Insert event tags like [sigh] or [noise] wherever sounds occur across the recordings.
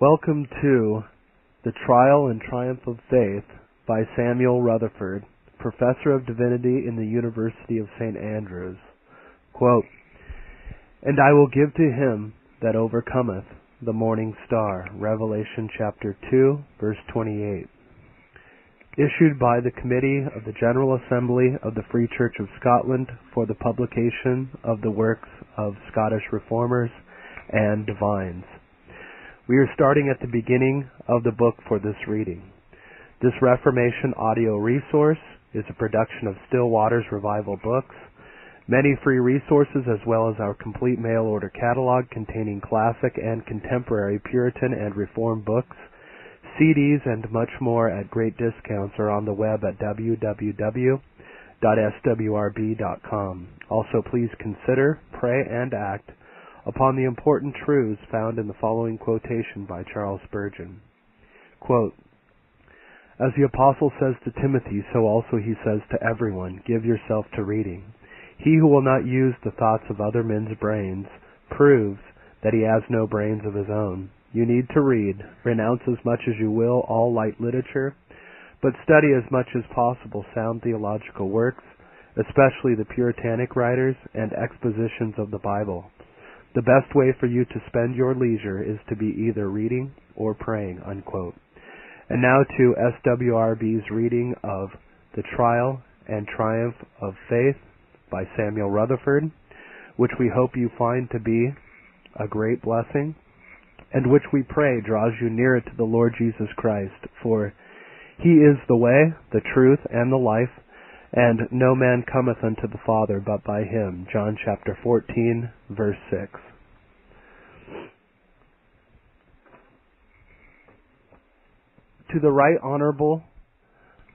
Welcome to The Trial and Triumph of Faith by Samuel Rutherford, Professor of Divinity in the University of St. Andrews. Quote, And I will give to him that overcometh the morning star. Revelation chapter 2, verse 28. Issued by the Committee of the General Assembly of the Free Church of Scotland for the publication of the works of Scottish Reformers and Divines. We are starting at the beginning of the book for this reading. This Reformation audio resource is a production of Still Waters Revival Books. Many free resources as well as our complete mail order catalog containing classic and contemporary Puritan and Reformed books, CDs, and much more at great discounts are on the web at www.swrb.com. Also, please consider, pray, and act upon the important truths found in the following quotation by Charles Spurgeon. Quote, As the apostle says to Timothy, so also he says to everyone, give yourself to reading. He who will not use the thoughts of other men's brains proves that he has no brains of his own. You need to read, renounce as much as you will all light literature, but study as much as possible sound theological works, especially the Puritanic writers and expositions of the Bible. The best way for you to spend your leisure is to be either reading or praying. Unquote. And now to SWRB's reading of The Trial and Triumph of Faith by Samuel Rutherford, which we hope you find to be a great blessing, and which we pray draws you nearer to the Lord Jesus Christ, for he is the way, the truth, and the life, and no man cometh unto the Father but by him. John chapter 14, verse 6. To the Right Honorable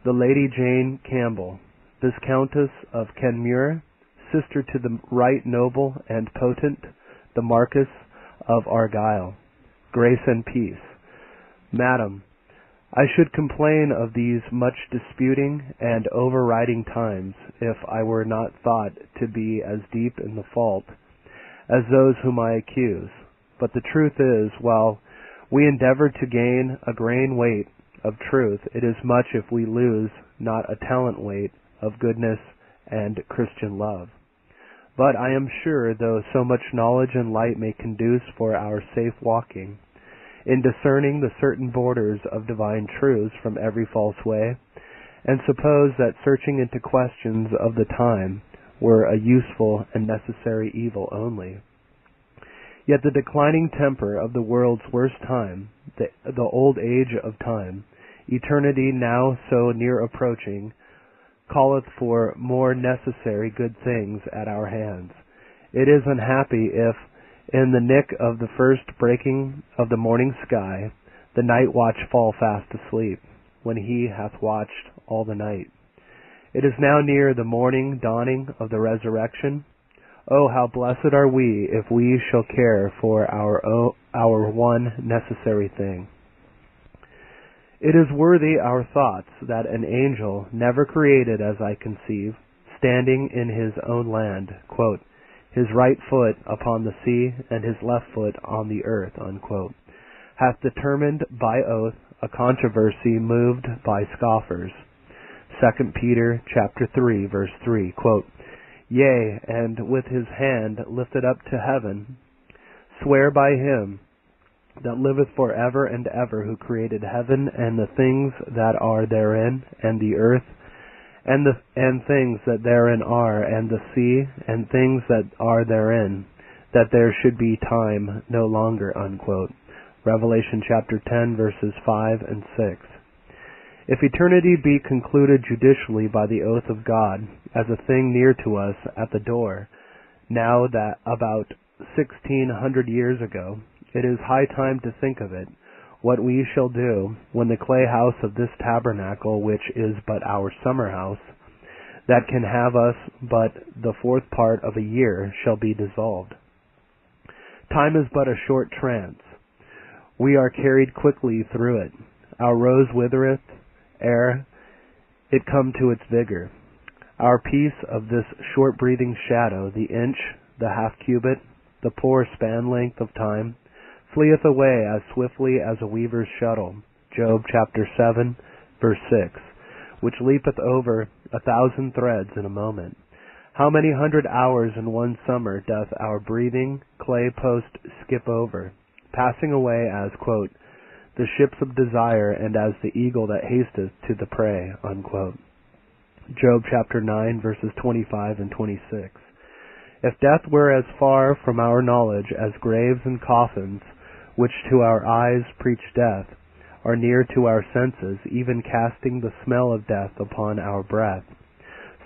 the Lady Jane Campbell, Viscountess of Kenmure, sister to the Right Noble and Potent, the Marquis of Argyle, grace and peace. Madam, I should complain of these much disputing and overriding times if I were not thought to be as deep in the fault as those whom I accuse. But the truth is, while we endeavor to gain a grain weight of truth, it is much if we lose not a talent weight of goodness and Christian love. But I am sure, though so much knowledge and light may conduce for our safe walking, in discerning the certain borders of divine truths from every false way, and suppose that searching into questions of the time were a useful and necessary evil only. Yet the declining temper of the world's worst time, the, the old age of time, eternity now so near approaching, calleth for more necessary good things at our hands. It is unhappy if, in the nick of the first breaking of the morning sky, the night watch fall fast asleep, when he hath watched all the night. It is now near the morning dawning of the resurrection. Oh, how blessed are we if we shall care for our, our one necessary thing. It is worthy our thoughts that an angel, never created as I conceive, standing in his own land, quote, his right foot upon the sea and his left foot on the earth, unquote, hath determined by oath a controversy moved by scoffers. 2 Peter chapter 3 verse 3, quote, Yea, and with his hand lifted up to heaven, swear by him that liveth for ever and ever, who created heaven and the things that are therein, and the earth, and the and things that therein are, and the sea, and things that are therein, that there should be time no longer. Unquote. Revelation chapter 10 verses 5 and 6. If eternity be concluded judicially by the oath of God as a thing near to us at the door, now that about sixteen hundred years ago, it is high time to think of it, what we shall do when the clay house of this tabernacle, which is but our summer house, that can have us but the fourth part of a year, shall be dissolved. Time is but a short trance. We are carried quickly through it. Our rose withereth ere it come to its vigor. Our piece of this short breathing shadow, the inch, the half cubit, the poor span length of time, fleeth away as swiftly as a weaver's shuttle. Job chapter 7, verse 6, which leapeth over a thousand threads in a moment. How many hundred hours in one summer doth our breathing clay post skip over, passing away as, quote, the ships of desire and as the eagle that hasteth to the prey, unquote. Job chapter 9 verses 25 and 26. If death were as far from our knowledge as graves and coffins, which to our eyes preach death, are near to our senses, even casting the smell of death upon our breath,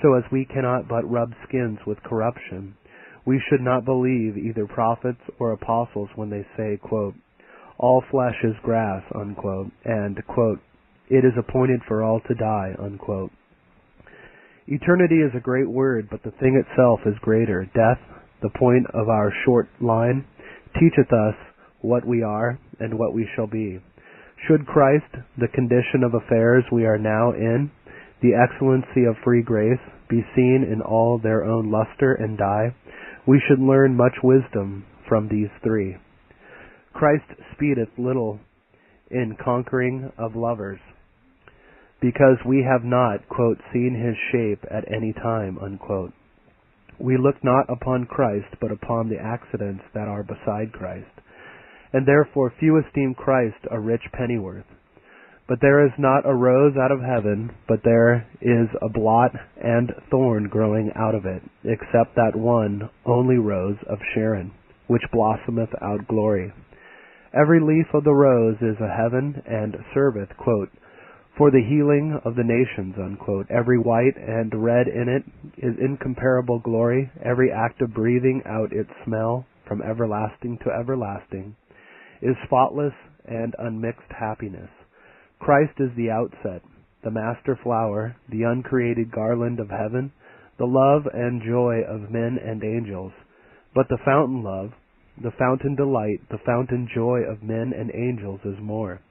so as we cannot but rub skins with corruption, we should not believe either prophets or apostles when they say, quote, all flesh is grass, unquote, and, quote, it is appointed for all to die, unquote. Eternity is a great word, but the thing itself is greater. Death, the point of our short line, teacheth us what we are and what we shall be. Should Christ, the condition of affairs we are now in, the excellency of free grace, be seen in all their own luster and die, we should learn much wisdom from these three. Christ speedeth little in conquering of lovers, because we have not, quote, seen his shape at any time, unquote. We look not upon Christ, but upon the accidents that are beside Christ. And therefore few esteem Christ a rich pennyworth. But there is not a rose out of heaven, but there is a blot and thorn growing out of it, except that one only rose of Sharon, which blossometh out glory. Every leaf of the rose is a heaven and serveth, quote, for the healing of the nations, unquote. Every white and red in it is incomparable glory. Every act of breathing out its smell from everlasting to everlasting is spotless and unmixed happiness. Christ is the outset, the master flower, the uncreated garland of heaven, the love and joy of men and angels. But the fountain love, the fountain delight, the fountain joy of men and angels is more.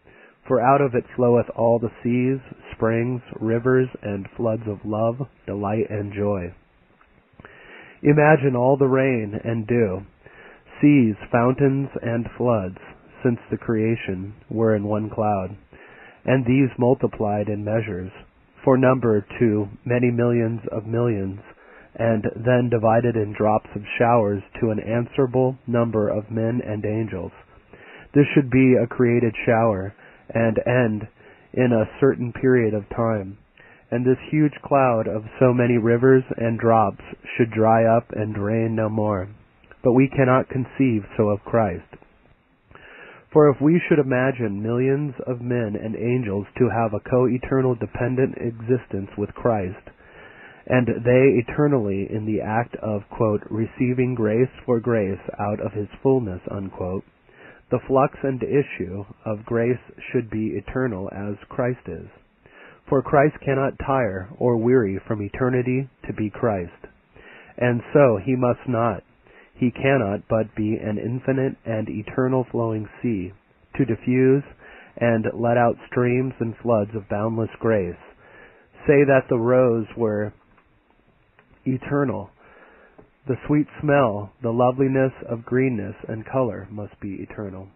For out of it floweth all the seas, springs, rivers, and floods of love, delight, and joy. Imagine all the rain and dew, seas, fountains, and floods, since the creation, were in one cloud, and these multiplied in measures, for number to many millions of millions, and then divided in drops of showers to an answerable number of men and angels. This should be a created shower, and end in a certain period of time. And this huge cloud of so many rivers and drops should dry up and rain no more. But we cannot conceive so of Christ. For if we should imagine millions of men and angels to have a co-eternal dependent existence with Christ, and they eternally in the act of, quote, receiving grace for grace out of his fullness, unquote, the flux and issue of grace should be eternal as Christ is. For Christ cannot tire or weary from eternity to be Christ. And so he must not, he cannot but be an infinite and eternal flowing sea, to diffuse and let out streams and floods of boundless grace. Say that the rose were eternal, the sweet smell, the loveliness of greenness and color must be eternal.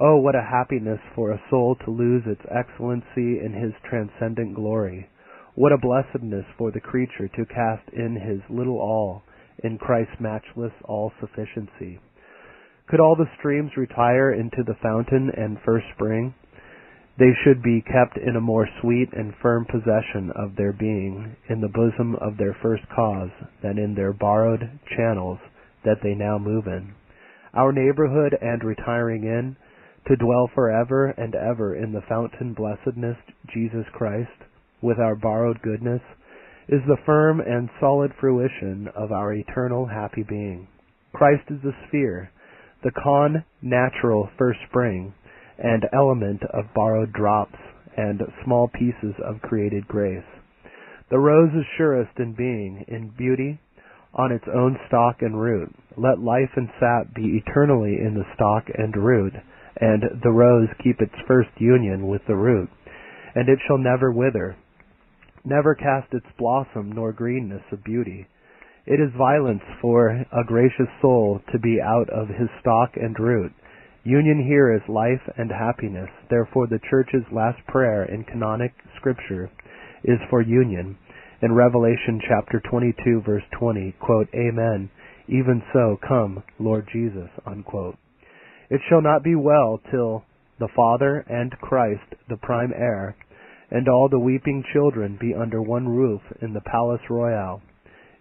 Oh, what a happiness for a soul to lose its excellency in His transcendent glory. What a blessedness for the creature to cast in his little all in Christ's matchless all-sufficiency. Could all the streams retire into the fountain and first spring? They should be kept in a more sweet and firm possession of their being in the bosom of their first cause than in their borrowed channels that they now move in. Our neighborhood and retiring in, to dwell forever and ever in the fountain blessedness, Jesus Christ, with our borrowed goodness, is the firm and solid fruition of our eternal happy being. Christ is the sphere, the con natural first spring, and element of borrowed drops and small pieces of created grace. The rose is surest in being, in beauty, on its own stalk and root. Let life and sap be eternally in the stalk and root, and the rose keep its first union with the root, and it shall never wither, never cast its blossom nor greenness of beauty. It is violence for a gracious soul to be out of his stock and root, Union here is life and happiness. Therefore, the Church's last prayer in canonic Scripture is for union. In Revelation chapter 22, verse 20, quote, Amen. Even so, come, Lord Jesus. Unquote. It shall not be well till the Father and Christ, the prime heir, and all the weeping children be under one roof in the palace royal.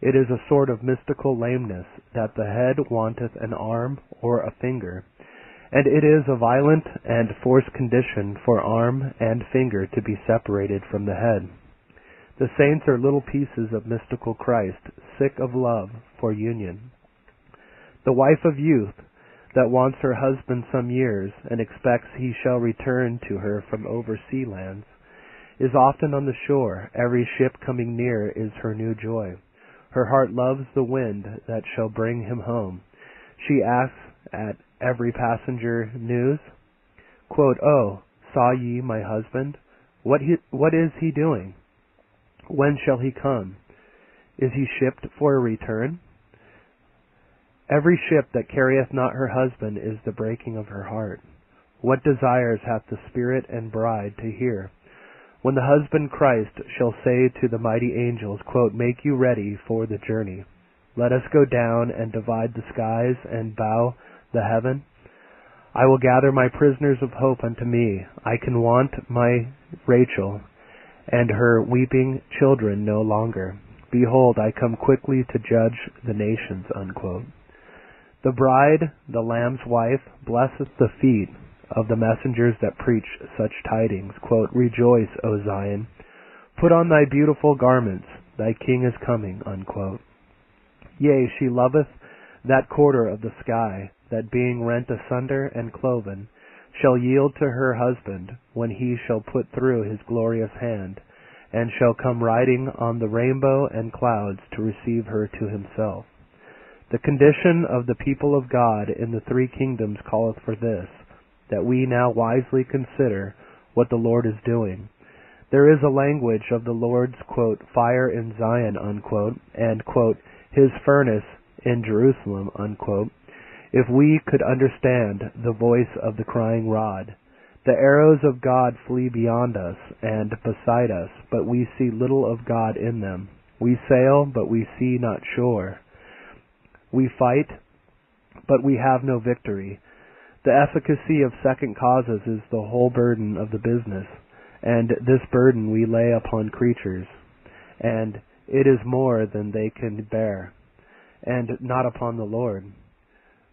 It is a sort of mystical lameness that the head wanteth an arm or a finger, and it is a violent and forced condition for arm and finger to be separated from the head. The saints are little pieces of mystical Christ, sick of love for union. The wife of youth, that wants her husband some years, and expects he shall return to her from over sea lands, is often on the shore. Every ship coming near is her new joy. Her heart loves the wind that shall bring him home. She asks at every passenger news. Quote, Oh, saw ye my husband? What he, what is he doing? When shall he come? Is he shipped for a return? Every ship that carrieth not her husband is the breaking of her heart. What desires hath the Spirit and bride to hear? When the husband Christ shall say to the mighty angels, Make you ready for the journey. Let us go down and divide the skies and bow the heaven. I will gather my prisoners of hope unto me. I can want my Rachel and her weeping children no longer. Behold, I come quickly to judge the nations. Unquote. The bride, the Lamb's wife, blesseth the feet of the messengers that preach such tidings. Quote, Rejoice, O Zion. Put on thy beautiful garments. Thy king is coming. Unquote. Yea, she loveth that quarter of the sky, that being rent asunder and cloven, shall yield to her husband when he shall put through his glorious hand, and shall come riding on the rainbow and clouds to receive her to himself. The condition of the people of God in the three kingdoms calleth for this, that we now wisely consider what the Lord is doing. There is a language of the Lord's quote, fire in Zion, unquote, and quote, his furnace in Jerusalem, unquote. If we could understand the voice of the crying rod, the arrows of God flee beyond us and beside us, but we see little of God in them. We sail, but we see not shore. We fight, but we have no victory. The efficacy of second causes is the whole burden of the business, and this burden we lay upon creatures, and it is more than they can bear, and not upon the Lord.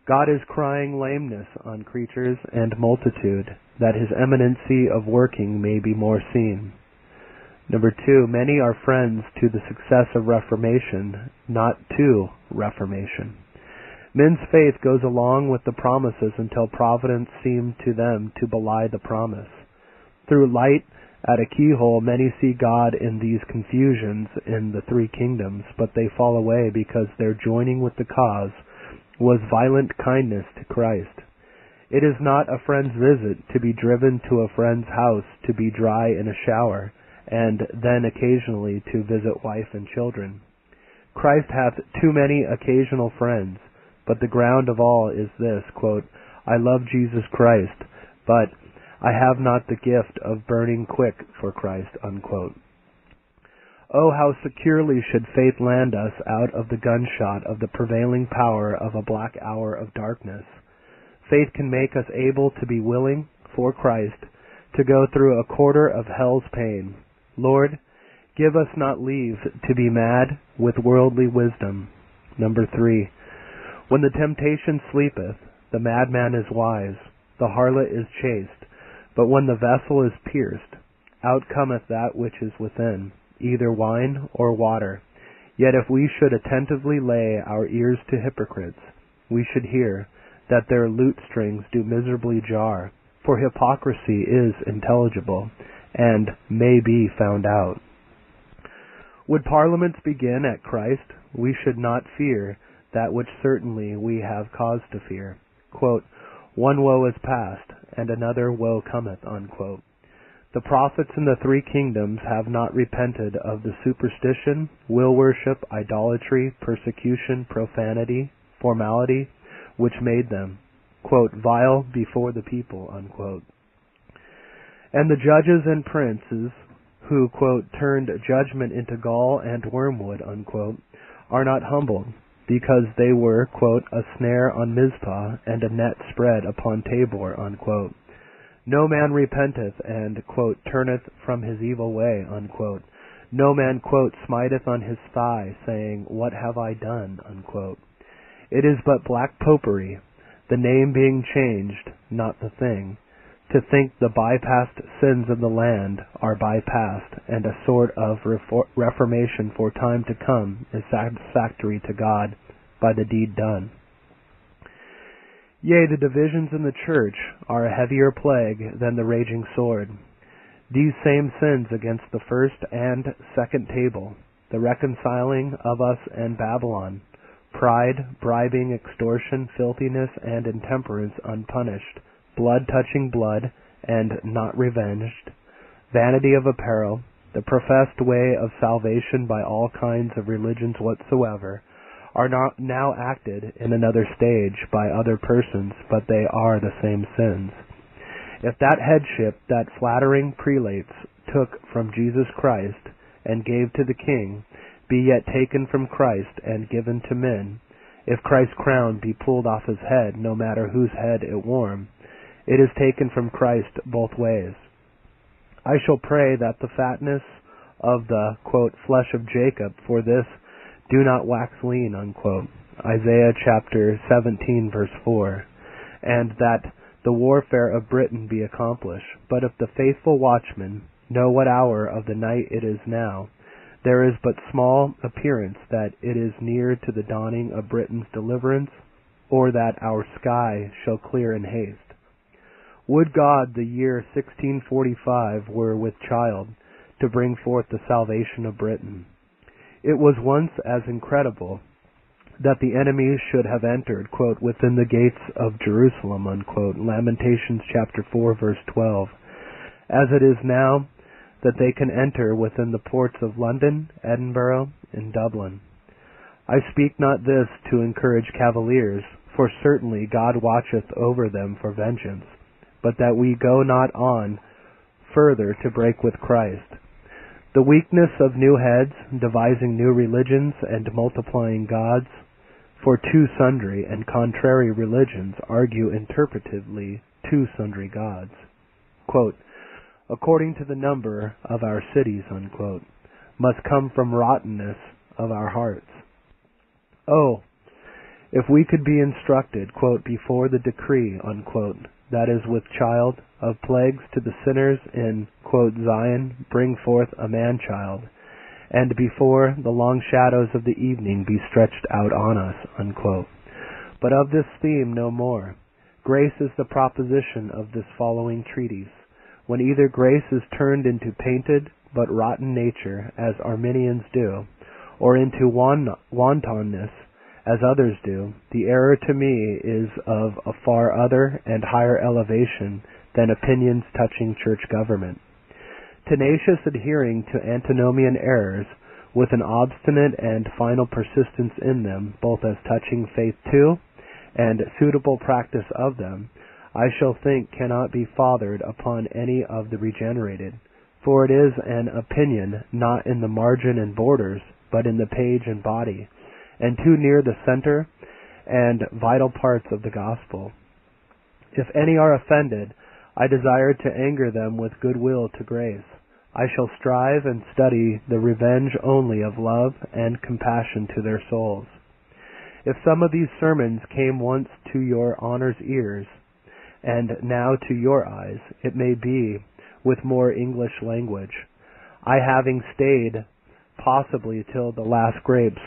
God is crying lameness on creatures and multitude, that his eminency of working may be more seen. Number two, many are friends to the success of Reformation, not to Reformation. Men's faith goes along with the promises until providence seemed to them to belie the promise. Through light at a keyhole, many see God in these confusions in the three kingdoms, but they fall away because their joining with the cause was violent kindness to Christ. It is not a friend's visit to be driven to a friend's house to be dry in a shower and then occasionally to visit wife and children. Christ hath too many occasional friends, but the ground of all is this, quote, I love Jesus Christ, but I have not the gift of burning quick for Christ, unquote. Oh, how securely should faith land us out of the gunshot of the prevailing power of a black hour of darkness. Faith can make us able to be willing, for Christ, to go through a quarter of hell's pain, Lord, give us not leave to be mad with worldly wisdom. Number three, when the temptation sleepeth, the madman is wise, the harlot is chaste, but when the vessel is pierced, out cometh that which is within, either wine or water. Yet if we should attentively lay our ears to hypocrites, we should hear that their lute strings do miserably jar, for hypocrisy is intelligible, and may be found out. Would parliaments begin at Christ, we should not fear that which certainly we have cause to fear. Quote, One woe is past, and another woe cometh. Unquote. The prophets in the three kingdoms have not repented of the superstition, will worship, idolatry, persecution, profanity, formality, which made them. quote, vile before the people, unquote. And the judges and princes who, quote, turned judgment into gall and wormwood, unquote, are not humbled, because they were, quote, a snare on Mizpah and a net spread upon Tabor, unquote. No man repenteth and, quote, turneth from his evil way, unquote. No man, quote, smiteth on his thigh, saying, What have I done, unquote. It is but black popery, the name being changed, not the thing to think the bypassed sins of the land are bypassed, and a sort of reformation for time to come is satisfactory to God by the deed done. Yea, the divisions in the church are a heavier plague than the raging sword. These same sins against the first and second table, the reconciling of us and Babylon, pride, bribing, extortion, filthiness, and intemperance unpunished, blood touching blood, and not revenged, vanity of apparel, the professed way of salvation by all kinds of religions whatsoever, are not now acted in another stage by other persons, but they are the same sins. If that headship that flattering prelates took from Jesus Christ and gave to the king be yet taken from Christ and given to men, if Christ's crown be pulled off his head, no matter whose head it warm, it is taken from Christ both ways. I shall pray that the fatness of the quote, flesh of Jacob for this do not wax lean unquote. Isaiah chapter 17 verse 4 and that the warfare of Britain be accomplished. But if the faithful watchmen know what hour of the night it is now, there is but small appearance that it is near to the dawning of Britain's deliverance, or that our sky shall clear in haste. Would God the year 1645 were with child to bring forth the salvation of Britain. It was once as incredible that the enemies should have entered, quote, within the gates of Jerusalem, unquote, Lamentations chapter 4 verse 12, as it is now that they can enter within the ports of London, Edinburgh, and Dublin. I speak not this to encourage cavaliers, for certainly God watcheth over them for vengeance but that we go not on further to break with Christ. The weakness of new heads, devising new religions and multiplying gods, for two sundry and contrary religions argue interpretively two sundry gods. Quote, according to the number of our cities, unquote, must come from rottenness of our hearts. Oh, if we could be instructed, quote, before the decree, unquote, that is with child, of plagues to the sinners in quote, Zion, bring forth a man child, and before the long shadows of the evening be stretched out on us. Unquote. But of this theme no more. Grace is the proposition of this following treatise. When either grace is turned into painted but rotten nature, as Arminians do, or into wantonness, as others do, the error to me is of a far other and higher elevation than opinions touching church government. Tenacious adhering to antinomian errors, with an obstinate and final persistence in them, both as touching faith too, and suitable practice of them, I shall think cannot be fathered upon any of the regenerated, for it is an opinion not in the margin and borders, but in the page and body, and too near the center and vital parts of the gospel. If any are offended, I desire to anger them with goodwill to grace. I shall strive and study the revenge only of love and compassion to their souls. If some of these sermons came once to your honor's ears, and now to your eyes, it may be with more English language, I having stayed possibly till the last grapes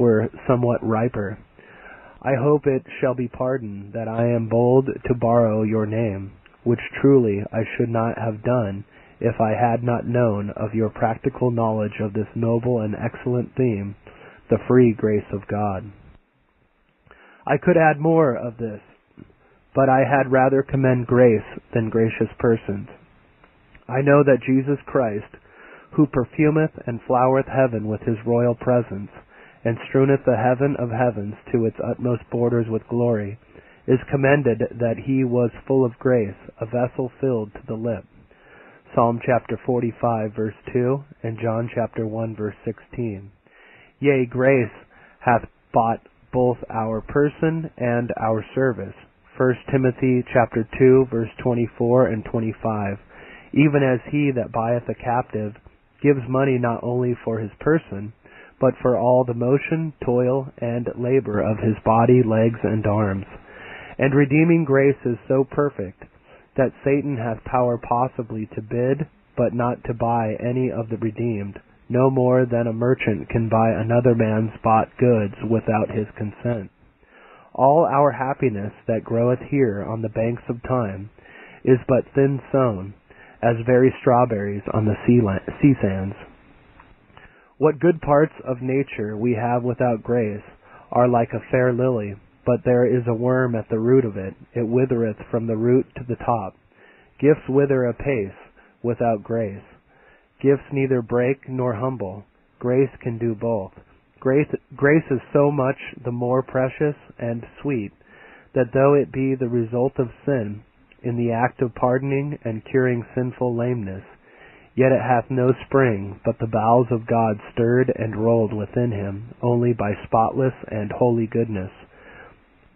were somewhat riper. I hope it shall be pardoned that I am bold to borrow your name, which truly I should not have done if I had not known of your practical knowledge of this noble and excellent theme, the free grace of God. I could add more of this, but I had rather commend grace than gracious persons. I know that Jesus Christ, who perfumeth and flowereth heaven with his royal presence, and strewneth the heaven of heavens to its utmost borders with glory, is commended that he was full of grace, a vessel filled to the lip. Psalm chapter 45 verse 2 and John chapter 1 verse 16. Yea, grace hath bought both our person and our service. 1 Timothy chapter 2 verse 24 and 25. Even as he that buyeth a captive gives money not only for his person, but for all the motion, toil, and labor of his body, legs, and arms. And redeeming grace is so perfect that Satan hath power possibly to bid, but not to buy any of the redeemed, no more than a merchant can buy another man's bought goods without his consent. All our happiness that groweth here on the banks of time is but thin sown, as very strawberries on the sea, sea sands. What good parts of nature we have without grace are like a fair lily, but there is a worm at the root of it, it withereth from the root to the top. Gifts wither apace without grace. Gifts neither break nor humble. Grace can do both. Grace, grace is so much the more precious and sweet that though it be the result of sin, in the act of pardoning and curing sinful lameness, yet it hath no spring, but the bowels of God stirred and rolled within him, only by spotless and holy goodness.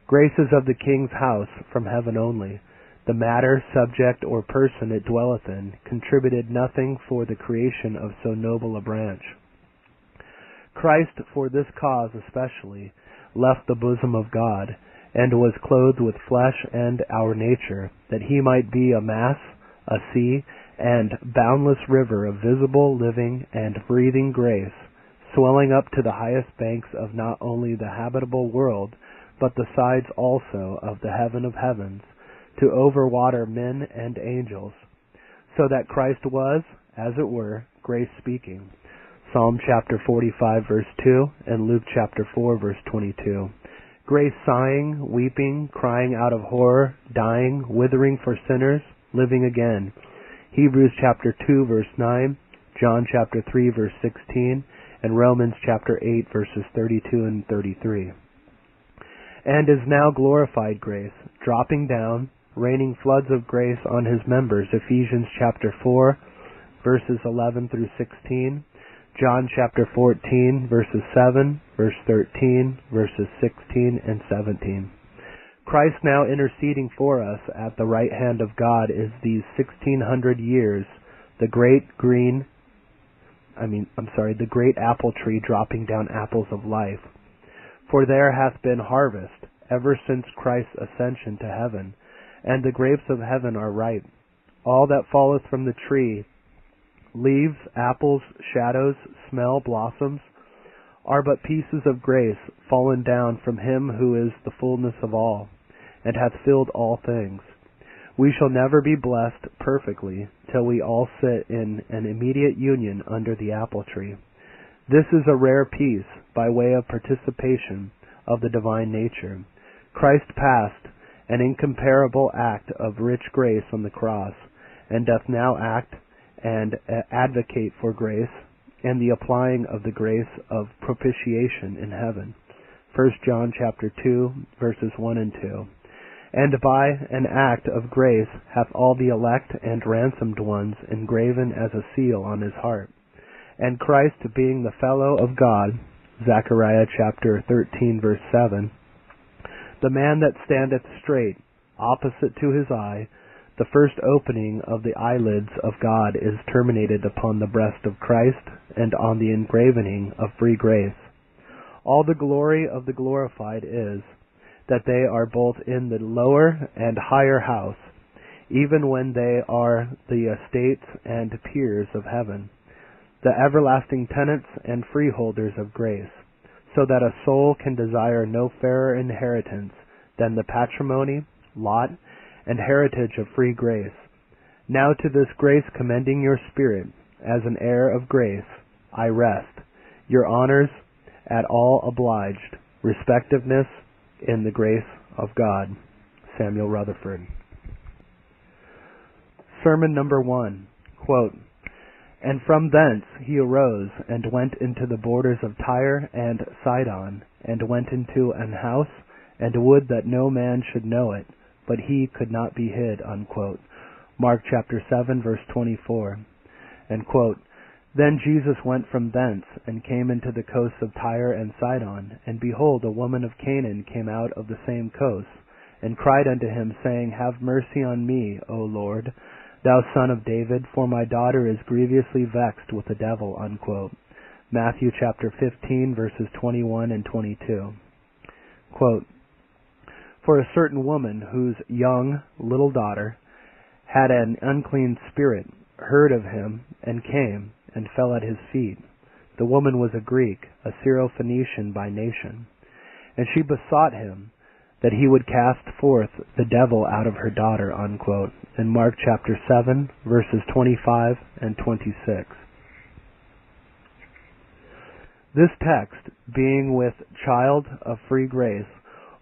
Grace is of the king's house from heaven only. The matter, subject, or person it dwelleth in contributed nothing for the creation of so noble a branch. Christ, for this cause especially, left the bosom of God, and was clothed with flesh and our nature, that he might be a mass, a sea, and boundless river of visible, living, and breathing grace, swelling up to the highest banks of not only the habitable world, but the sides also of the heaven of heavens, to overwater men and angels, so that Christ was, as it were, grace speaking. Psalm chapter 45 verse 2 and Luke chapter 4 verse 22. Grace sighing, weeping, crying out of horror, dying, withering for sinners, living again. Hebrews chapter 2 verse 9, John chapter 3 verse 16, and Romans chapter 8 verses 32 and 33. And is now glorified grace, dropping down, raining floods of grace on his members. Ephesians chapter 4 verses 11 through 16, John chapter 14, verses 7, verse 13, verses 16 and 17. Christ now interceding for us at the right hand of God is these 1600 years, the great green, I mean, I'm sorry, the great apple tree dropping down apples of life. For there hath been harvest ever since Christ's ascension to heaven, and the grapes of heaven are ripe. All that falleth from the tree leaves, apples, shadows, smell, blossoms, are but pieces of grace fallen down from him who is the fullness of all, and hath filled all things. We shall never be blessed perfectly till we all sit in an immediate union under the apple tree. This is a rare peace by way of participation of the divine nature. Christ passed an incomparable act of rich grace on the cross, and doth now act and advocate for grace and the applying of the grace of propitiation in heaven. 1 John chapter 2 verses 1 and 2. And by an act of grace hath all the elect and ransomed ones engraven as a seal on his heart. And Christ being the fellow of God, Zechariah chapter 13 verse 7, the man that standeth straight, opposite to his eye, the first opening of the eyelids of God is terminated upon the breast of Christ and on the engravening of free grace. All the glory of the glorified is that they are both in the lower and higher house, even when they are the estates and peers of heaven, the everlasting tenants and freeholders of grace, so that a soul can desire no fairer inheritance than the patrimony, lot, and heritage of free grace. Now to this grace commending your spirit, as an heir of grace, I rest. Your honors at all obliged, respectiveness in the grace of God. Samuel Rutherford. Sermon number one. Quote, and from thence he arose and went into the borders of Tyre and Sidon, and went into an house and would that no man should know it, but he could not be hid. Unquote. Mark chapter 7 verse 24. And quote, then Jesus went from thence, and came into the coasts of Tyre and Sidon. And behold, a woman of Canaan came out of the same coasts, and cried unto him, saying, Have mercy on me, O Lord, thou son of David, for my daughter is grievously vexed with the devil. Unquote. Matthew chapter 15, verses 21 and 22. Quote, For a certain woman whose young little daughter had an unclean spirit heard of him, and came, and fell at his feet. The woman was a Greek, a Syrophoenician by nation. And she besought him that he would cast forth the devil out of her daughter, unquote, in Mark chapter 7, verses 25 and 26. This text, being with child of free grace,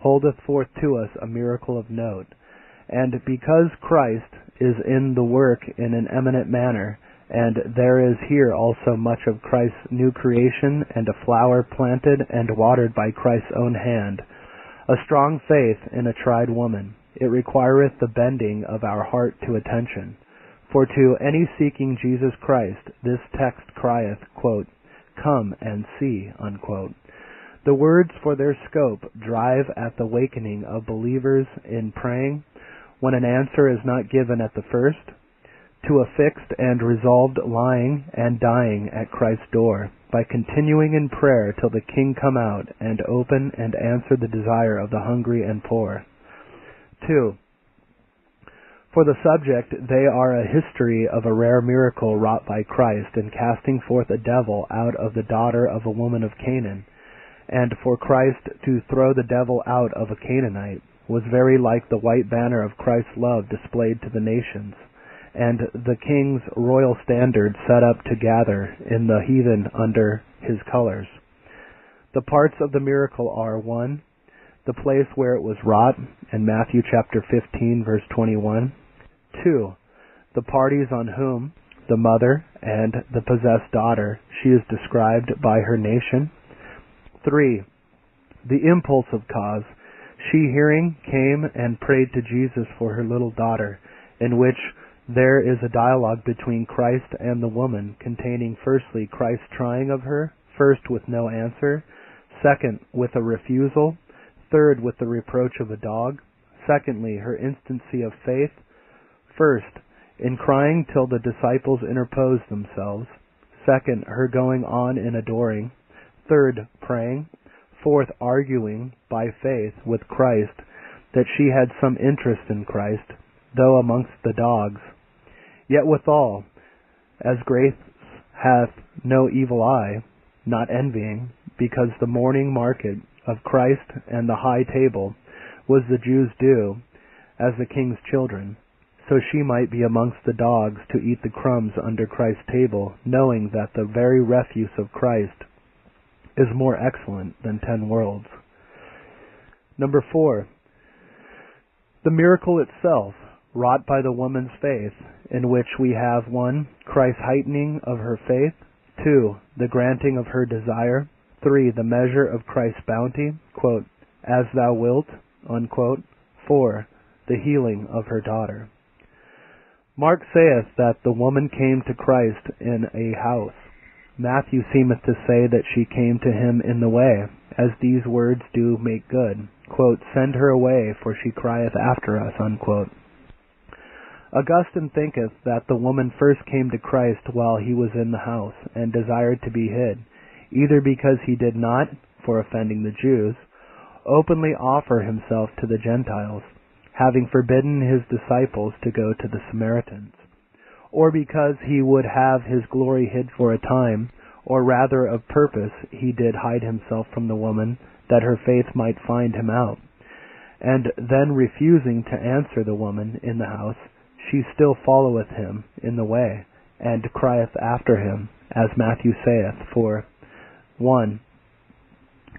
holdeth forth to us a miracle of note. And because Christ is in the work in an eminent manner, and there is here also much of Christ's new creation, and a flower planted and watered by Christ's own hand, a strong faith in a tried woman. It requireth the bending of our heart to attention. For to any seeking Jesus Christ, this text crieth, quote, Come and see. Unquote. The words for their scope drive at the wakening of believers in praying when an answer is not given at the first, to a fixed and resolved lying and dying at Christ's door, by continuing in prayer till the King come out and open and answer the desire of the hungry and poor. 2. For the subject, they are a history of a rare miracle wrought by Christ in casting forth a devil out of the daughter of a woman of Canaan. And for Christ to throw the devil out of a Canaanite was very like the white banner of Christ's love displayed to the nations and the king's royal standard set up to gather in the heathen under his colors. The parts of the miracle are 1. The place where it was wrought in Matthew chapter 15 verse 21. 2. The parties on whom the mother and the possessed daughter she is described by her nation. 3. The impulse of cause she hearing came and prayed to Jesus for her little daughter in which there is a dialogue between Christ and the woman, containing firstly Christ's trying of her, first with no answer, second with a refusal, third with the reproach of a dog, secondly her instancy of faith, first in crying till the disciples interposed themselves, second her going on in adoring, third praying, fourth arguing by faith with Christ that she had some interest in Christ, though amongst the dogs, Yet withal, as grace hath no evil eye, not envying, because the morning market of Christ and the high table was the Jews' due, as the king's children, so she might be amongst the dogs to eat the crumbs under Christ's table, knowing that the very refuse of Christ is more excellent than ten worlds. Number four, the miracle itself wrought by the woman's faith, in which we have 1. Christ's heightening of her faith, 2. The granting of her desire, 3. The measure of Christ's bounty, quote, as thou wilt, unquote, 4. The healing of her daughter. Mark saith that the woman came to Christ in a house. Matthew seemeth to say that she came to him in the way, as these words do make good. Quote, Send her away, for she crieth after us, unquote. Augustine thinketh that the woman first came to Christ while he was in the house, and desired to be hid, either because he did not, for offending the Jews, openly offer himself to the Gentiles, having forbidden his disciples to go to the Samaritans, or because he would have his glory hid for a time, or rather of purpose he did hide himself from the woman, that her faith might find him out. And then refusing to answer the woman in the house, she still followeth him in the way, and crieth after him, as Matthew saith, for 1.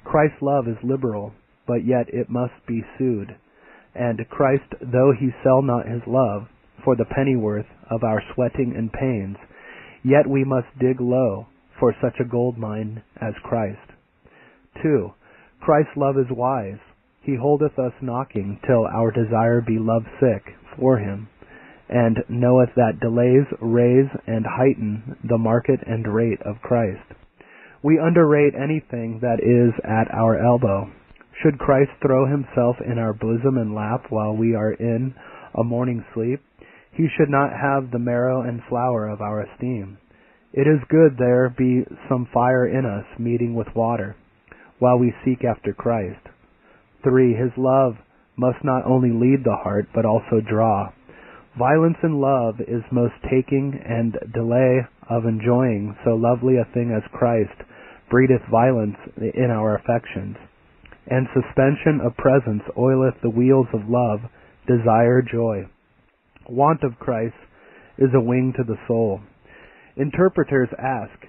Christ's love is liberal, but yet it must be sued. And Christ, though he sell not his love for the pennyworth of our sweating and pains, yet we must dig low for such a gold mine as Christ. 2. Christ's love is wise, He holdeth us knocking till our desire be love sick for him, and knoweth that delays raise and heighten the market and rate of Christ. We underrate anything that is at our elbow. Should Christ throw himself in our bosom and lap while we are in a morning sleep, he should not have the marrow and flour of our esteem. It is good there be some fire in us meeting with water, while we seek after Christ. 3. His love must not only lead the heart, but also draw. Violence in love is most taking, and delay of enjoying so lovely a thing as Christ breedeth violence in our affections. And suspension of presence oileth the wheels of love, desire, joy. Want of Christ is a wing to the soul. Interpreters ask,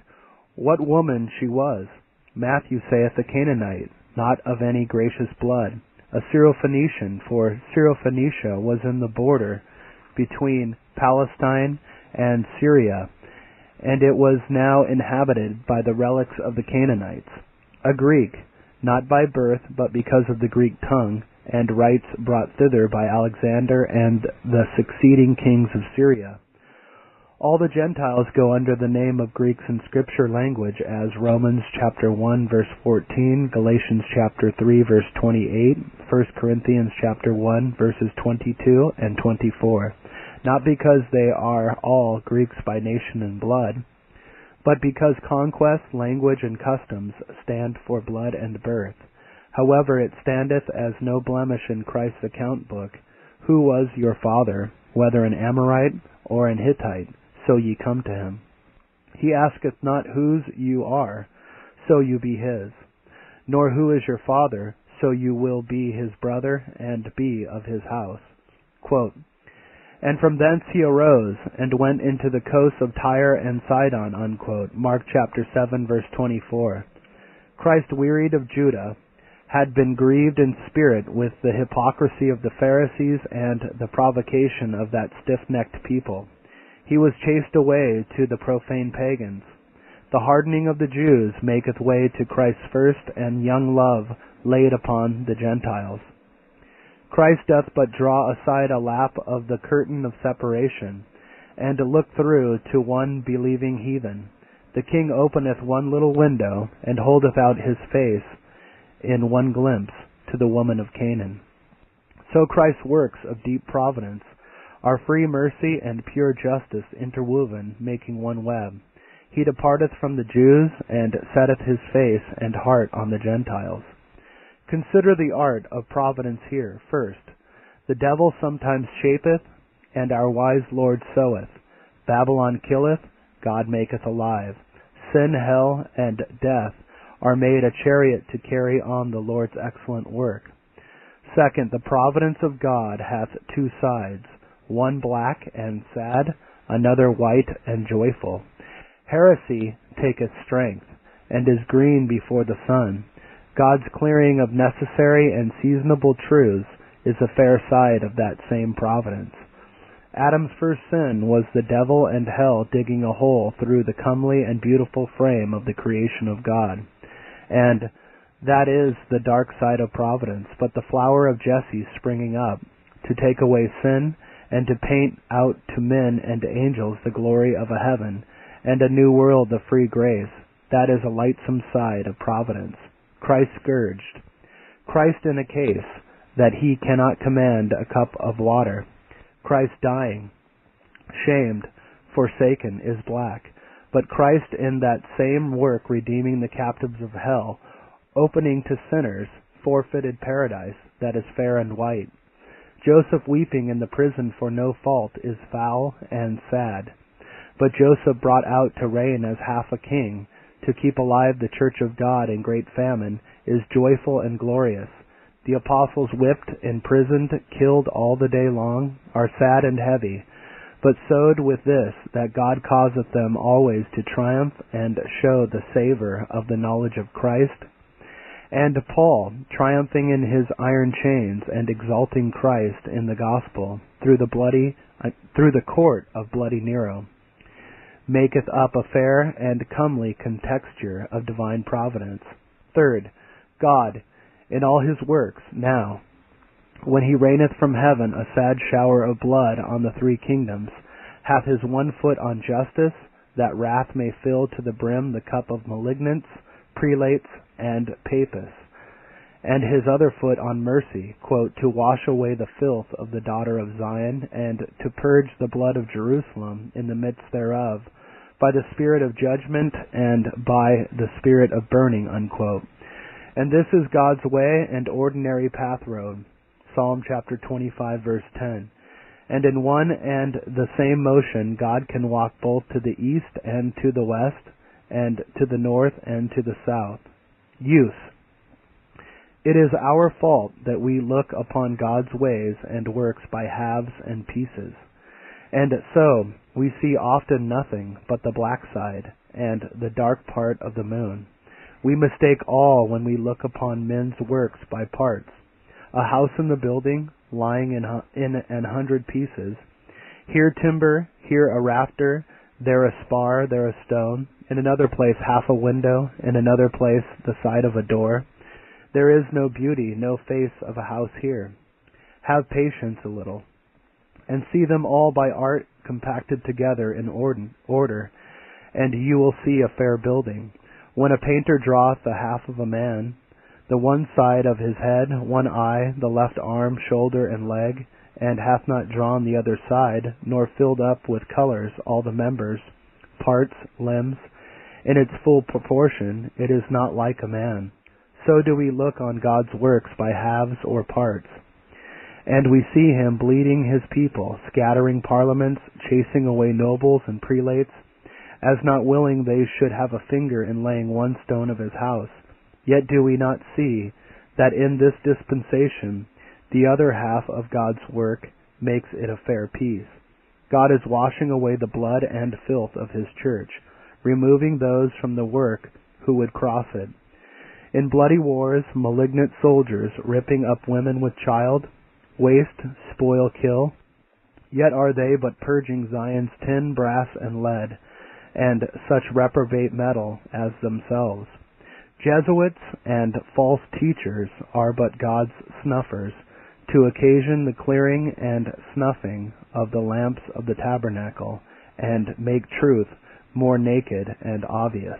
What woman she was? Matthew saith a Canaanite, not of any gracious blood. A Syrophoenician, for Syrophoenicia was in the border between Palestine and Syria, and it was now inhabited by the relics of the Canaanites. A Greek, not by birth, but because of the Greek tongue, and rites brought thither by Alexander and the succeeding kings of Syria. All the Gentiles go under the name of Greeks in scripture language as Romans chapter 1 verse 14, Galatians chapter 3 verse 28, 1 Corinthians chapter 1 verses 22 and 24. Not because they are all Greeks by nation and blood, but because conquest, language, and customs stand for blood and birth. However, it standeth as no blemish in Christ's account book, who was your father, whether an Amorite or an Hittite, so ye come to him. He asketh not whose you are, so you be his, nor who is your father, so you will be his brother and be of his house. Quote, and from thence he arose and went into the coasts of Tyre and Sidon. Unquote. Mark chapter 7 verse 24. Christ wearied of Judah, had been grieved in spirit with the hypocrisy of the Pharisees and the provocation of that stiff-necked people he was chased away to the profane pagans. The hardening of the Jews maketh way to Christ's first and young love laid upon the Gentiles. Christ doth but draw aside a lap of the curtain of separation, and to look through to one believing heathen. The King openeth one little window, and holdeth out his face in one glimpse to the woman of Canaan. So Christ's works of deep providence our free mercy and pure justice interwoven, making one web. He departeth from the Jews, and setteth his face and heart on the Gentiles. Consider the art of providence here, first. The devil sometimes shapeth, and our wise Lord soweth. Babylon killeth, God maketh alive. Sin, hell, and death are made a chariot to carry on the Lord's excellent work. Second, the providence of God hath two sides one black and sad, another white and joyful. Heresy taketh strength, and is green before the sun. God's clearing of necessary and seasonable truths is the fair side of that same providence. Adam's first sin was the devil and hell digging a hole through the comely and beautiful frame of the creation of God. And that is the dark side of providence, but the flower of Jesse springing up to take away sin and to paint out to men and to angels the glory of a heaven, and a new world of free grace. That is a lightsome side of providence. Christ scourged. Christ in a case that he cannot command a cup of water. Christ dying. Shamed, forsaken, is black. But Christ in that same work redeeming the captives of hell, opening to sinners forfeited paradise that is fair and white. Joseph weeping in the prison for no fault is foul and sad. But Joseph brought out to reign as half a king, to keep alive the church of God in great famine, is joyful and glorious. The apostles whipped, imprisoned, killed all the day long, are sad and heavy, but sowed with this, that God causeth them always to triumph and show the savour of the knowledge of Christ. And Paul, triumphing in his iron chains and exalting Christ in the gospel through the bloody uh, through the court of bloody Nero, maketh up a fair and comely contexture of divine providence. Third, God, in all his works, now, when he raineth from heaven a sad shower of blood on the three kingdoms, hath his one foot on justice, that wrath may fill to the brim the cup of malignants, prelates, and papists, and his other foot on mercy, quote, to wash away the filth of the daughter of Zion, and to purge the blood of Jerusalem in the midst thereof, by the spirit of judgment and by the spirit of burning, unquote. And this is God's way and ordinary path road. Psalm chapter 25 verse 10. And in one and the same motion, God can walk both to the east and to the west, and to the north and to the south. Use. It is our fault that we look upon God's ways and works by halves and pieces. And so, we see often nothing but the black side and the dark part of the moon. We mistake all when we look upon men's works by parts. A house in the building, lying in, in an hundred pieces. Here timber, here a rafter, there a spar, there a stone, in another place half a window, in another place the side of a door. There is no beauty, no face of a house here. Have patience a little, and see them all by art compacted together in order, and you will see a fair building. When a painter draweth the half of a man, the one side of his head, one eye, the left arm, shoulder, and leg, and hath not drawn the other side, nor filled up with colours all the members, parts, limbs, in its full proportion, it is not like a man. So do we look on God's works by halves or parts. And we see him bleeding his people, scattering parliaments, chasing away nobles and prelates, as not willing they should have a finger in laying one stone of his house Yet do we not see that in this dispensation the other half of God's work makes it a fair piece? God is washing away the blood and filth of his church, removing those from the work who would cross it. In bloody wars, malignant soldiers ripping up women with child, waste, spoil, kill, yet are they but purging Zion's tin, brass, and lead, and such reprobate metal as themselves. Jesuits and false teachers are but God's snuffers to occasion the clearing and snuffing of the lamps of the tabernacle and make truth more naked and obvious.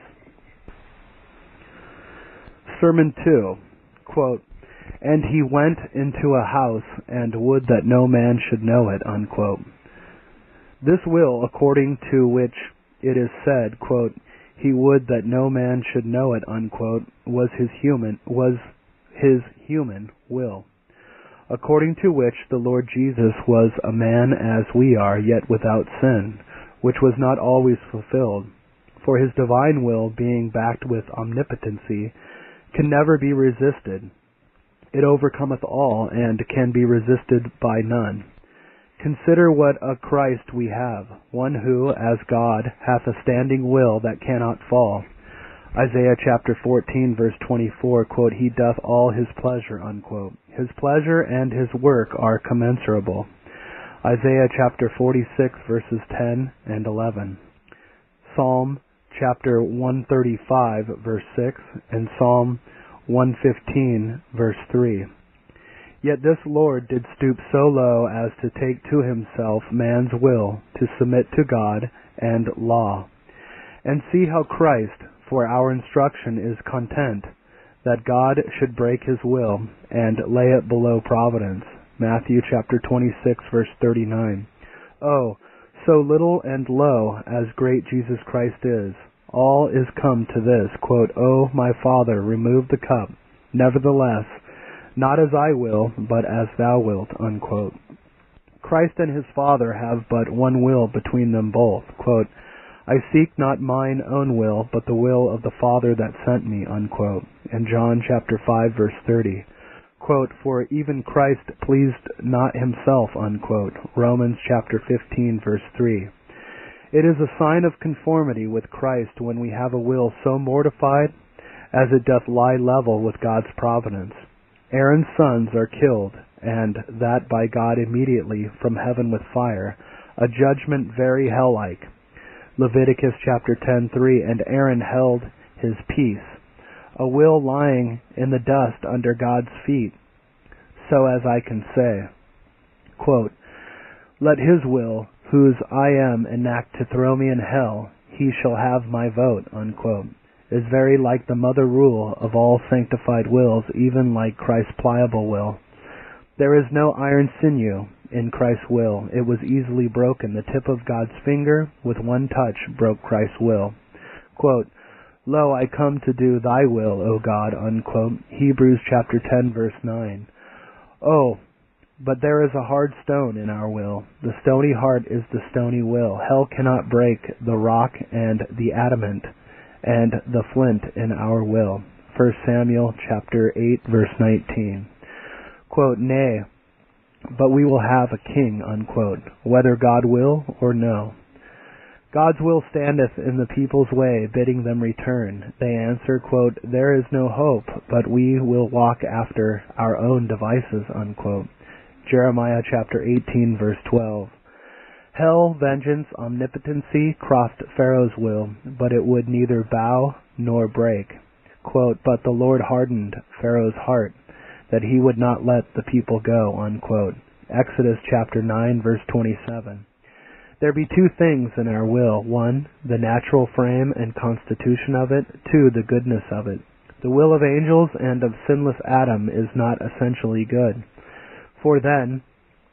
Sermon 2 quote, And he went into a house and would that no man should know it. Unquote. This will, according to which it is said, quote, he would that no man should know it, unquote, was his human was his human will. According to which the Lord Jesus was a man as we are, yet without sin, which was not always fulfilled. For his divine will, being backed with omnipotency, can never be resisted. It overcometh all, and can be resisted by none. Consider what a Christ we have, one who, as God, hath a standing will that cannot fall. Isaiah chapter 14 verse 24, quote, He doth all his pleasure, unquote. His pleasure and his work are commensurable. Isaiah chapter 46 verses 10 and 11. Psalm chapter 135 verse 6 and Psalm 115 verse 3. Yet this Lord did stoop so low as to take to himself man's will to submit to God and law. And see how Christ, for our instruction, is content that God should break his will and lay it below providence. Matthew chapter 26 verse 39. Oh, so little and low as great Jesus Christ is. All is come to this, quote, O my Father, remove the cup. Nevertheless, not as I will, but as thou wilt. Unquote. Christ and his Father have but one will between them both. Quote, I seek not mine own will, but the will of the Father that sent me. Unquote. In John chapter 5 verse 30. Quote, For even Christ pleased not himself. Unquote. Romans chapter 15 verse 3. It is a sign of conformity with Christ when we have a will so mortified as it doth lie level with God's providence. Aaron's sons are killed, and that by God immediately from heaven with fire, a judgment very hell-like. Leviticus chapter 10:3 and Aaron held his peace. a will lying in the dust under God's feet, so as I can say, quote, Let his will, whose I am, enact to throw me in hell, he shall have my vote, unquote, is very like the mother rule of all sanctified wills, even like Christ's pliable will. There is no iron sinew in Christ's will. It was easily broken. The tip of God's finger, with one touch, broke Christ's will. Quote, Lo, I come to do thy will, O God, unquote. Hebrews chapter 10 verse 9. Oh, but there is a hard stone in our will. The stony heart is the stony will. Hell cannot break the rock and the adamant and the flint in our will. 1 Samuel chapter 8 verse 19. Quote, Nay, but we will have a king, unquote, whether God will or no. God's will standeth in the people's way, bidding them return. They answer, quote, There is no hope, but we will walk after our own devices, unquote. Jeremiah chapter 18 verse 12. Hell, vengeance, omnipotency crossed Pharaoh's will, but it would neither bow nor break. Quote, but the Lord hardened Pharaoh's heart, that he would not let the people go, unquote. Exodus chapter 9 verse 27. There be two things in our will. One, the natural frame and constitution of it. Two, the goodness of it. The will of angels and of sinless Adam is not essentially good. For then,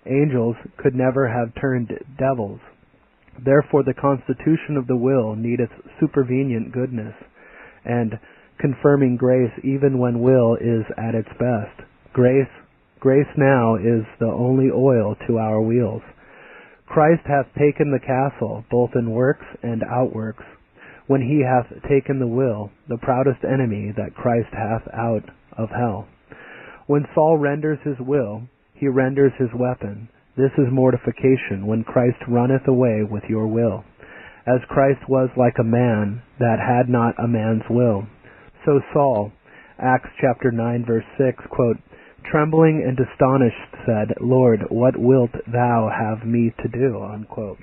angels could never have turned devils. Therefore the constitution of the will needeth supervenient goodness, and confirming grace even when will is at its best. Grace, grace now is the only oil to our wheels. Christ hath taken the castle, both in works and outworks, when he hath taken the will, the proudest enemy that Christ hath out of hell. When Saul renders his will, he renders his weapon. This is mortification, when Christ runneth away with your will. As Christ was like a man that had not a man's will. So Saul, Acts chapter 9 verse 6, quote, trembling and astonished, said, Lord, what wilt thou have me to do? Unquote.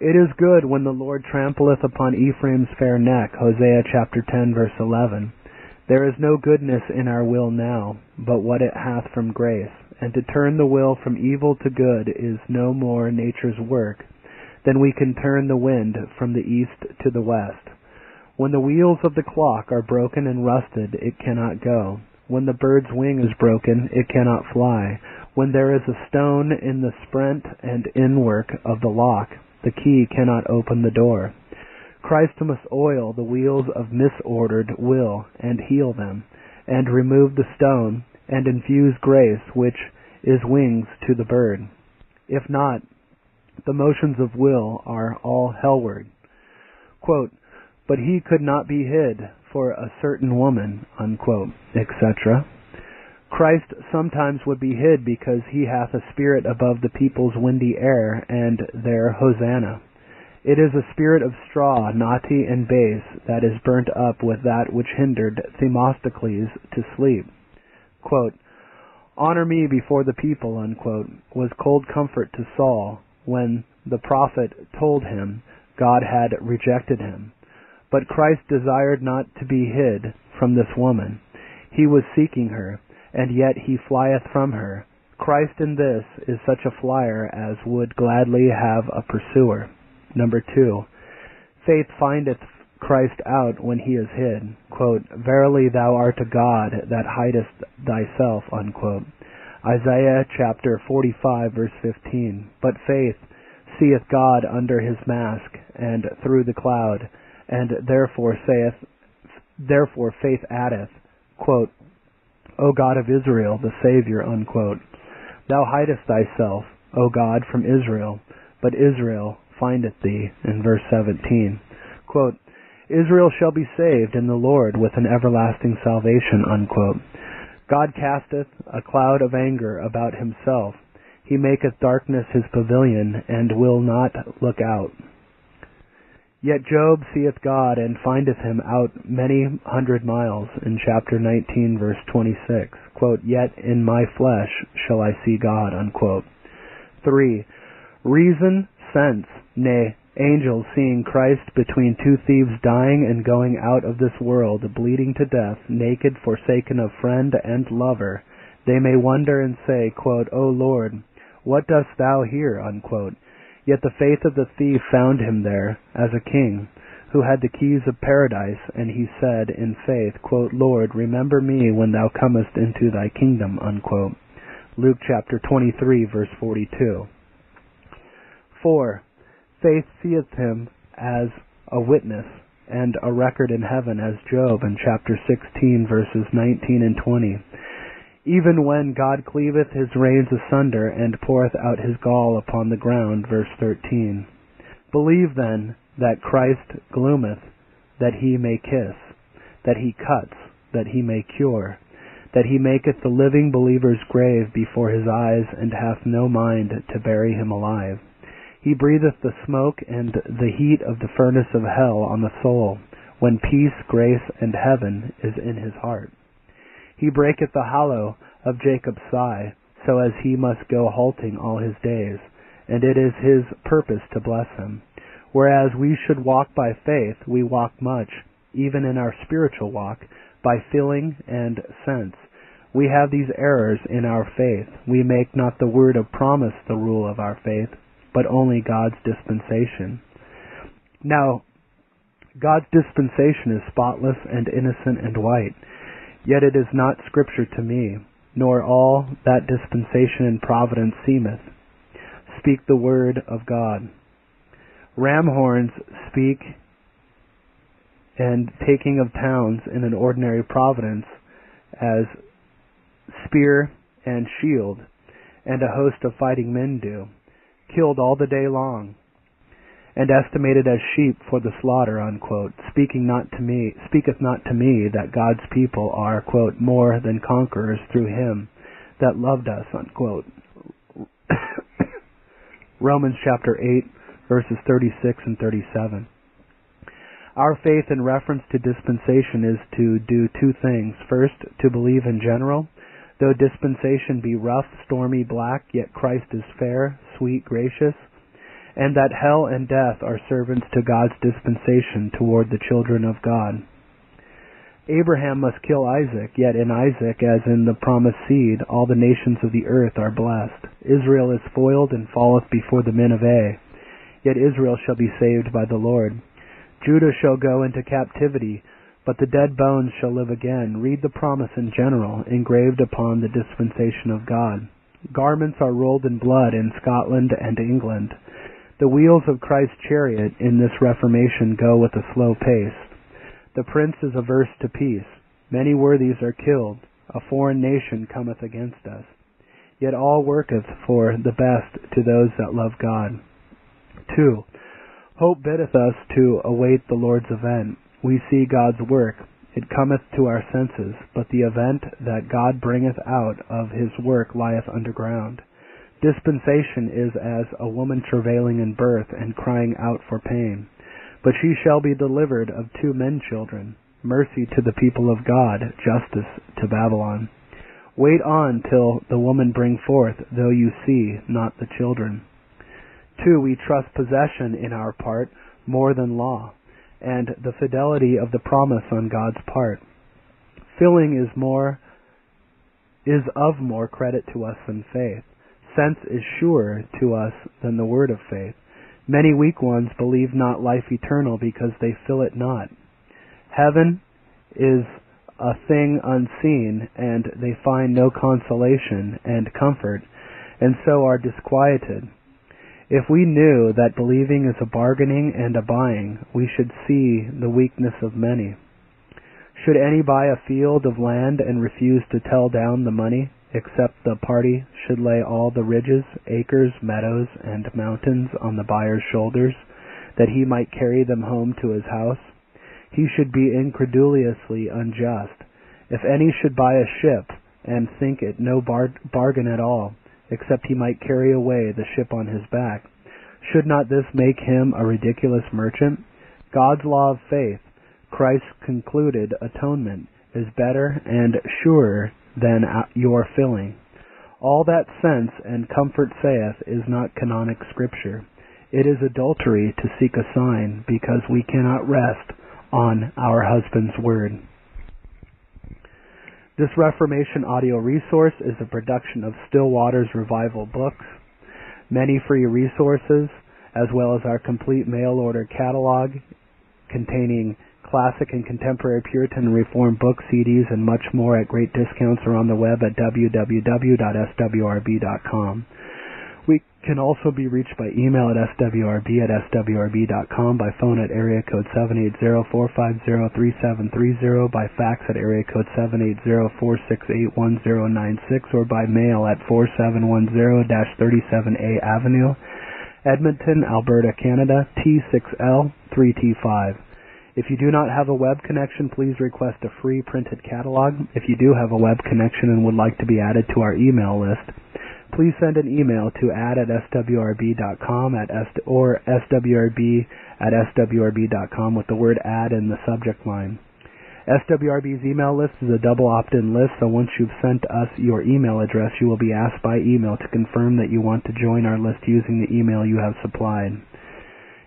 It is good when the Lord trampleth upon Ephraim's fair neck, Hosea chapter 10 verse 11. There is no goodness in our will now, but what it hath from grace, and to turn the will from evil to good is no more nature's work than we can turn the wind from the east to the west. When the wheels of the clock are broken and rusted, it cannot go. When the bird's wing is broken, it cannot fly. When there is a stone in the sprent and inwork of the lock, the key cannot open the door. Christ must oil the wheels of misordered will and heal them, and remove the stone, and infuse grace which is wings to the bird. If not, the motions of will are all hellward. Quote, but he could not be hid for a certain woman, unquote, etc. Christ sometimes would be hid because he hath a spirit above the people's windy air and their Hosanna. It is a spirit of straw, knotty and base, that is burnt up with that which hindered Themistocles to sleep. Quote, Honor me before the people, unquote, was cold comfort to Saul when the prophet told him God had rejected him. But Christ desired not to be hid from this woman. He was seeking her, and yet he flieth from her. Christ in this is such a flyer as would gladly have a pursuer. Number two, faith findeth Christ out when he is hid. Quote, Verily thou art a God that hidest thyself, unquote. Isaiah chapter 45 verse 15. But faith seeth God under his mask and through the cloud and therefore saith, therefore faith addeth, quote, O God of Israel, the Savior, unquote. Thou hidest thyself, O God, from Israel, but Israel findeth thee, in verse 17. Quote, Israel shall be saved in the Lord with an everlasting salvation, unquote. God casteth a cloud of anger about himself. He maketh darkness his pavilion, and will not look out. Yet Job seeth God and findeth him out many hundred miles in chapter 19 verse 26. Quote, Yet in my flesh shall I see God, unquote. 3. Reason, sense, nay, Angels, seeing Christ between two thieves dying and going out of this world, bleeding to death, naked, forsaken of friend and lover, they may wonder and say, quote, O Lord, what dost thou here? Unquote. Yet the faith of the thief found him there as a king who had the keys of paradise, and he said in faith, quote, Lord, remember me when thou comest into thy kingdom. Unquote. Luke chapter 23, verse 42. 4 faith seeth him as a witness and a record in heaven as Job in chapter 16 verses 19 and 20. Even when God cleaveth his reins asunder and poureth out his gall upon the ground, verse 13. Believe then that Christ gloometh, that he may kiss, that he cuts, that he may cure, that he maketh the living believer's grave before his eyes, and hath no mind to bury him alive. He breatheth the smoke and the heat of the furnace of hell on the soul, when peace, grace, and heaven is in his heart. He breaketh the hollow of Jacob's thigh, so as he must go halting all his days, and it is his purpose to bless him. Whereas we should walk by faith, we walk much, even in our spiritual walk, by feeling and sense. We have these errors in our faith. We make not the word of promise the rule of our faith, but only God's dispensation. Now, God's dispensation is spotless and innocent and white, yet it is not Scripture to me, nor all that dispensation and providence seemeth. Speak the word of God. Ram horns speak and taking of towns in an ordinary providence as spear and shield, and a host of fighting men do killed all the day long, and estimated as sheep for the slaughter, unquote, speaking not to me, speaketh not to me that God's people are, quote, more than conquerors through him that loved us, unquote. [coughs] Romans chapter 8, verses 36 and 37. Our faith in reference to dispensation is to do two things. First, to believe in general, Though dispensation be rough, stormy, black, yet Christ is fair, sweet, gracious, and that hell and death are servants to God's dispensation toward the children of God. Abraham must kill Isaac, yet in Isaac, as in the promised seed, all the nations of the earth are blessed. Israel is foiled and falleth before the men of Ai, yet Israel shall be saved by the Lord. Judah shall go into captivity, but the dead bones shall live again. Read the promise in general, engraved upon the dispensation of God. Garments are rolled in blood in Scotland and England. The wheels of Christ's chariot in this Reformation go with a slow pace. The prince is averse to peace. Many worthies are killed. A foreign nation cometh against us. Yet all worketh for the best to those that love God. 2. Hope biddeth us to await the Lord's event we see God's work, it cometh to our senses, but the event that God bringeth out of his work lieth underground. Dispensation is as a woman travailing in birth and crying out for pain. But she shall be delivered of two men children. Mercy to the people of God, justice to Babylon. Wait on till the woman bring forth, though you see not the children. Two, we trust possession in our part more than law and the fidelity of the promise on God's part. Filling is more is of more credit to us than faith. Sense is surer to us than the word of faith. Many weak ones believe not life eternal because they fill it not. Heaven is a thing unseen, and they find no consolation and comfort, and so are disquieted. If we knew that believing is a bargaining and a buying, we should see the weakness of many. Should any buy a field of land and refuse to tell down the money, except the party should lay all the ridges, acres, meadows, and mountains on the buyer's shoulders, that he might carry them home to his house? He should be incredulously unjust. If any should buy a ship, and think it no bar- bargain at all, except he might carry away the ship on his back. Should not this make him a ridiculous merchant? God's law of faith, Christ's concluded atonement, is better and surer than your filling. All that sense and comfort saith is not canonic scripture. It is adultery to seek a sign because we cannot rest on our husband's word. This Reformation audio resource is a production of Still Waters Revival Books. Many free resources, as well as our complete mail order catalog containing classic and contemporary Puritan and Reformed books, CDs, and much more at great discounts are on the web at www.swrb.com. Can also be reached by email at swrb at swrb.com, by phone at area code 780-450-3730, by fax at area code 780-468-1096, or by mail at 4710-37A Avenue, Edmonton, Alberta, Canada, T6L 3T5. If you do not have a web connection, please request a free printed catalog. If you do have a web connection and would like to be added to our email list, please send an email to add at swrb.com at s- or swrb at swrb.com with the word ad in the subject line. SWRB's email list is a double opt-in list, so once you've sent us your email address, you will be asked by email to confirm that you want to join our list using the email you have supplied.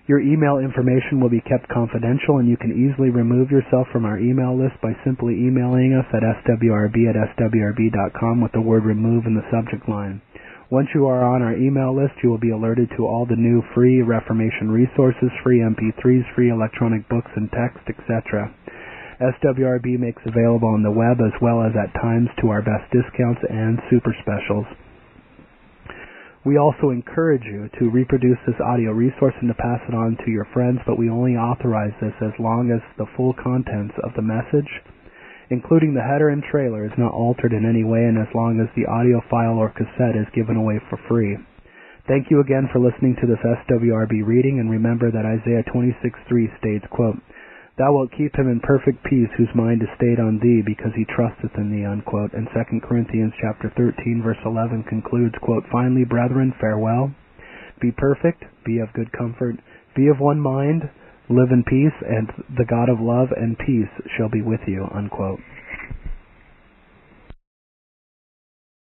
Your email information will be kept confidential and you can easily remove yourself from our email list by simply emailing us at swrb at swrb.com with the word remove in the subject line. Once you are on our email list, you will be alerted to all the new free Reformation resources, free MP3s, free electronic books and text, etc. SWRB makes available on the web as well as at times to our best discounts and super specials. We also encourage you to reproduce this audio resource and to pass it on to your friends, but we only authorize this as long as the full contents of the message, including the header and trailer, is not altered in any way and as long as the audio file or cassette is given away for free. Thank you again for listening to this SWRB reading and remember that Isaiah 26:3 states, quote, Thou wilt keep him in perfect peace whose mind is stayed on thee because he trusteth in thee, unquote. And 2 Corinthians chapter 13 verse 11 concludes, quote, Finally, brethren, farewell. Be perfect, be of good comfort, be of one mind, live in peace, and the God of love and peace shall be with you, unquote.